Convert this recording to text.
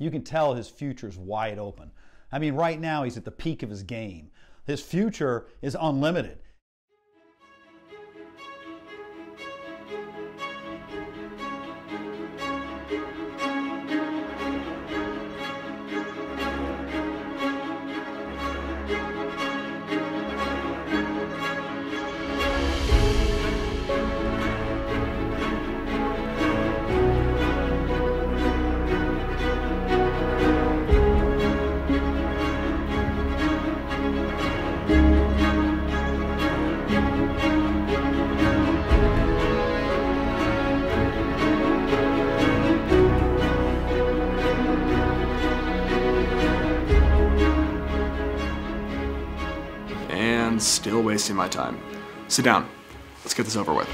you can tell his future is wide open. I mean, right now he's at the peak of his game. His future is unlimited. And still wasting my time. Sit down. Let's get this over with.